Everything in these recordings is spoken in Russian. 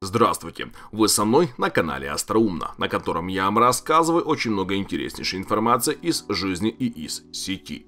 Здравствуйте! Вы со мной на канале Астроумно, на котором я вам рассказываю очень много интереснейшей информации из жизни и из сети.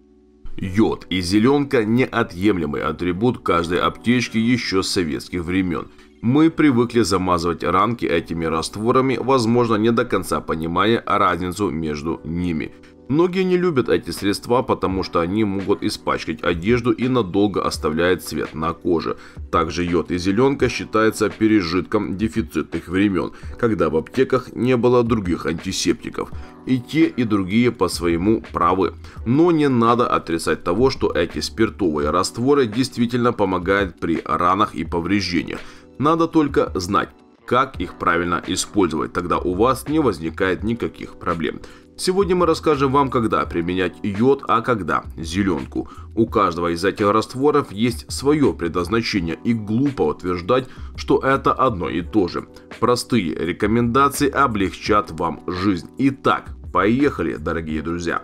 Йод и зеленка – неотъемлемый атрибут каждой аптечки еще с советских времен. Мы привыкли замазывать ранки этими растворами, возможно, не до конца понимая разницу между ними – Многие не любят эти средства, потому что они могут испачкать одежду и надолго оставляют цвет на коже. Также йод и зеленка считается пережитком дефицитных времен, когда в аптеках не было других антисептиков. И те, и другие по своему правы. Но не надо отрицать того, что эти спиртовые растворы действительно помогают при ранах и повреждениях. Надо только знать, как их правильно использовать, тогда у вас не возникает никаких проблем. Сегодня мы расскажем вам, когда применять йод, а когда зеленку. У каждого из этих растворов есть свое предназначение и глупо утверждать, что это одно и то же. Простые рекомендации облегчат вам жизнь. Итак, поехали, дорогие друзья.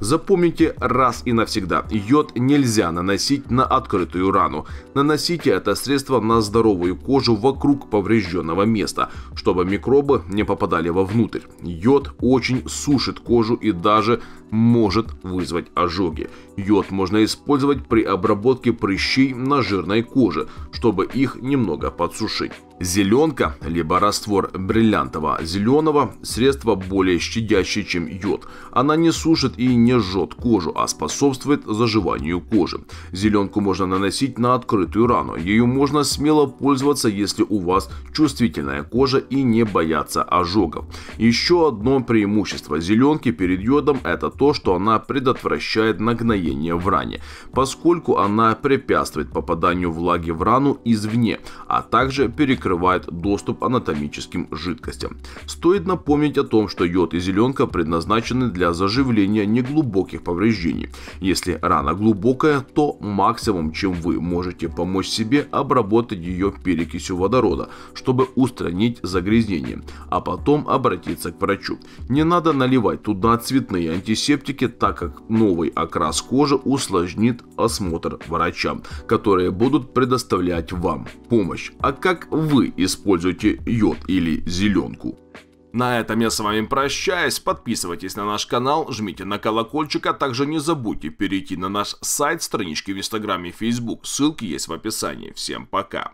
Запомните раз и навсегда, йод нельзя наносить на открытую рану. Наносите это средство на здоровую кожу вокруг поврежденного места, чтобы микробы не попадали вовнутрь. Йод очень сушит кожу и даже может вызвать ожоги. Йод можно использовать при обработке прыщей на жирной коже, чтобы их немного подсушить. Зеленка, либо раствор бриллиантового зеленого, средство более щадящее, чем йод. Она не сушит и не жжет кожу, а способствует заживанию кожи. Зеленку можно наносить на открытую рану. Ею можно смело пользоваться, если у вас чувствительная кожа и не бояться ожогов. Еще одно преимущество зеленки перед йодом это то, что она предотвращает нагноение в ране, поскольку она препятствует попаданию влаги в рану извне, а также перекрывает доступ анатомическим жидкостям. Стоит напомнить о том, что йод и зеленка предназначены для заживления неглубоких повреждений. Если рана глубокая, то максимум, чем вы можете помочь себе, обработать ее перекисью водорода, чтобы устранить загрязнение, а потом обратиться к врачу. Не надо наливать туда цветные антисептики, так как новый окрас кожи усложнит осмотр врачам, которые будут предоставлять вам помощь. А как вы используете йод или зеленку? На этом я с вами прощаюсь. Подписывайтесь на наш канал, жмите на колокольчик, а также не забудьте перейти на наш сайт, странички в инстаграме и фейсбук. Ссылки есть в описании. Всем пока.